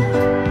Música